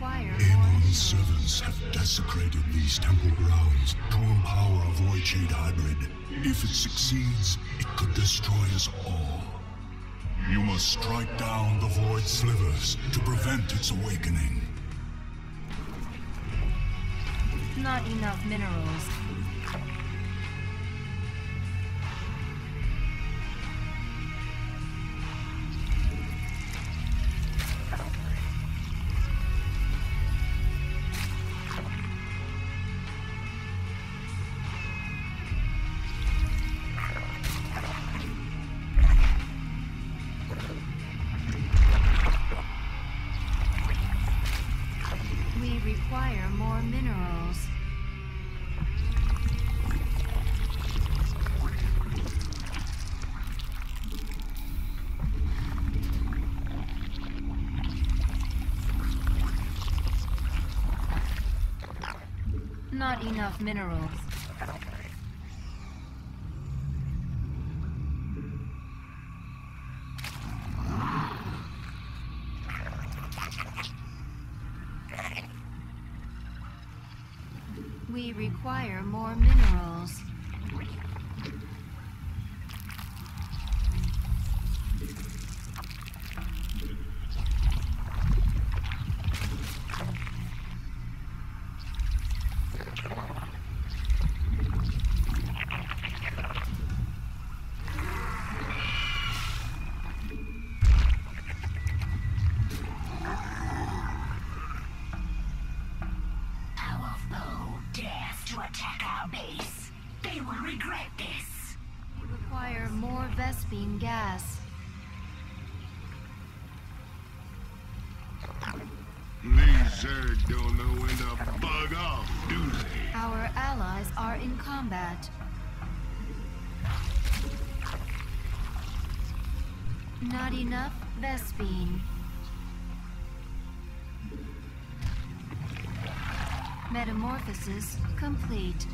Radiant's servants have desecrated these temple grounds to empower a Void Shade hybrid. If it succeeds, it could destroy us all. You must strike down the Void Slivers to prevent its awakening. Not enough minerals. Require more minerals. Not enough minerals. We require more minerals. Will regret this. We require more Vespene gas. These Zerg don't know when to bug off, do they? Our allies are in combat. Not enough Vespene. Metamorphosis complete.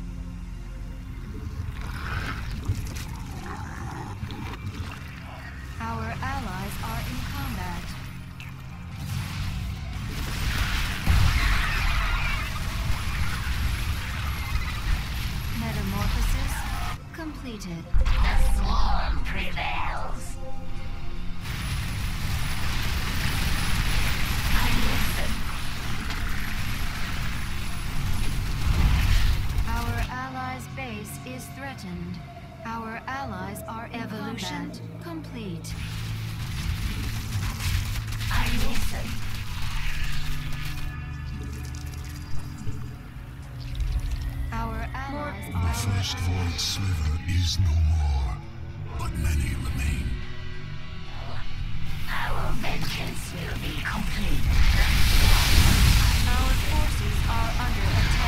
Metamorphosis completed. The swarm prevails. I listen. Our allies' base is threatened. Our allies are Evolution. complete. I listen. Allies The first Void Sliver is no more, but many remain. Our vengeance will be complete. our forces are under attack.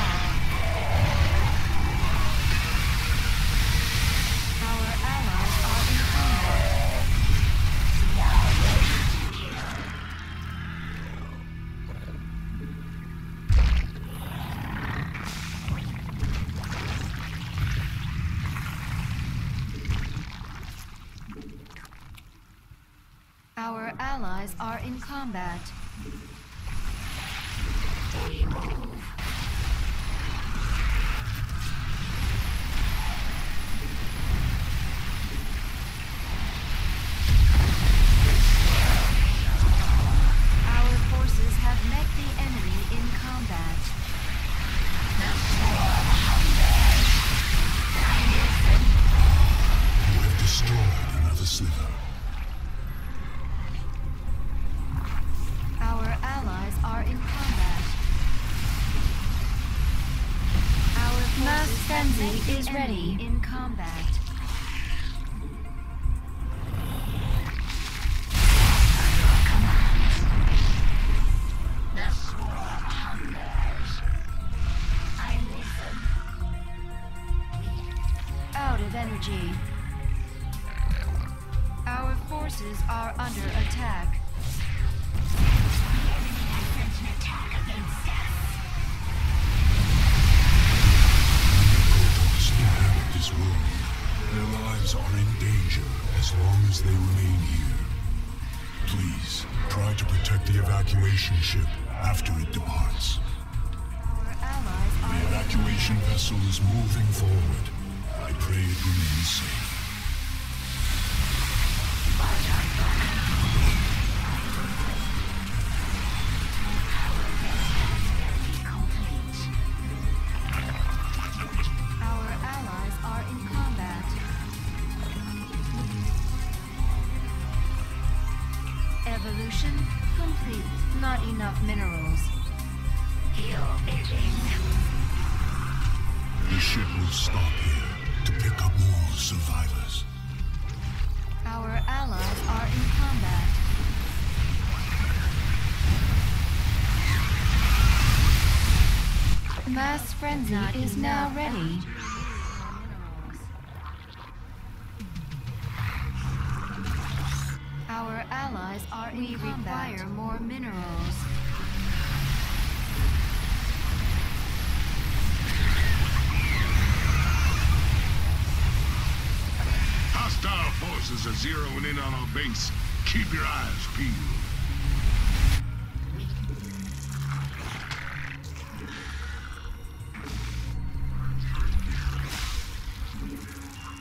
Allies are in combat. Our forces have met the enemy in combat. As they remain here. Please, try to protect the evacuation ship after it departs. The evacuation vessel is moving forward. I pray it remains safe. Ship will stop here to pick up more survivors. Our allies are in combat. Mass frenzy is now ready. Our allies are in we require more minerals. Hostile forces are zeroing in on our base. Keep your eyes peeled.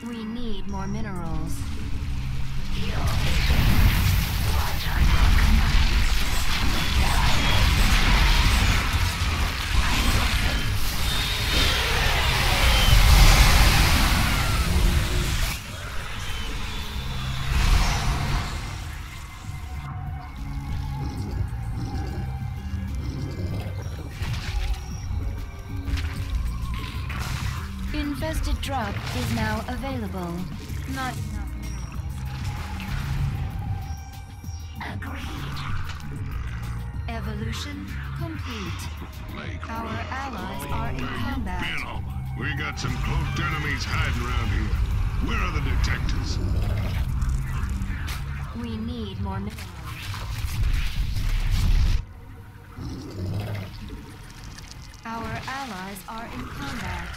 We need more minerals. Drug is now available. Not enough minerals. Agreed. Evolution complete. Like Our allies are in combat. Bino, we got some cloaked enemies hiding around here. Where are the detectives? We need more minerals. Our allies are in combat.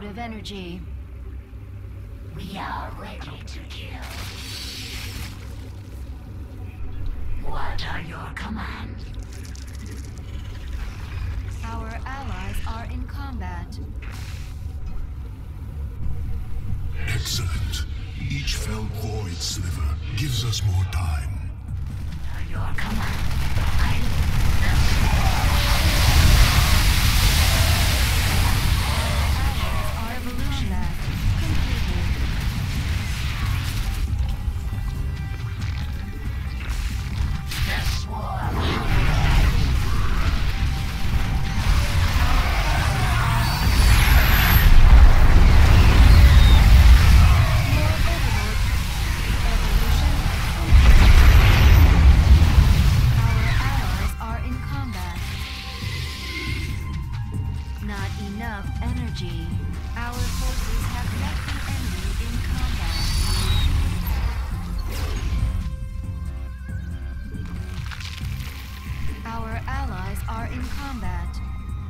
Out of energy. We are ready to kill. What are your commands? Our allies are in combat. Excellent. Each felled void sliver gives us more time. Your command.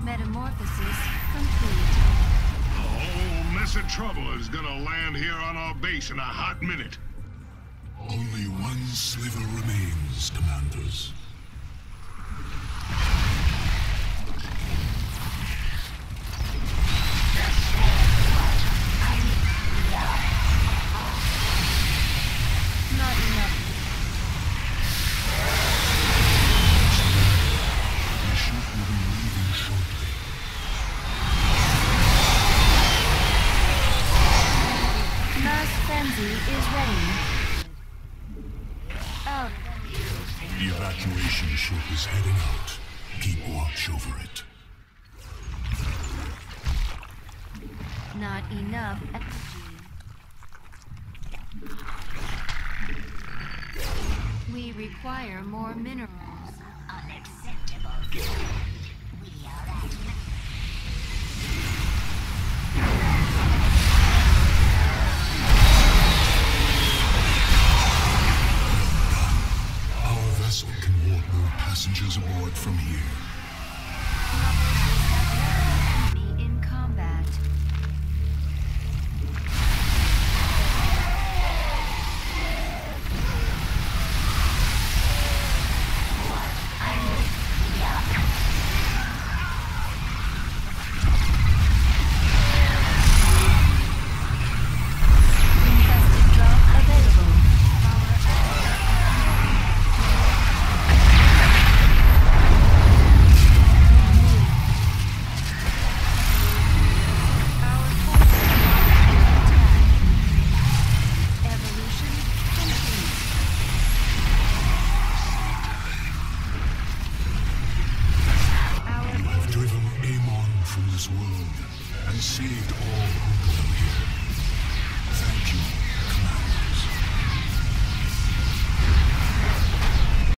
Metamorphosis complete. A whole oh, mess of trouble is gonna land here on our base in a hot minute. Only one sliver remains, commanders. Out. Keep watch over it. Not enough energy. We require more minerals. Unacceptable.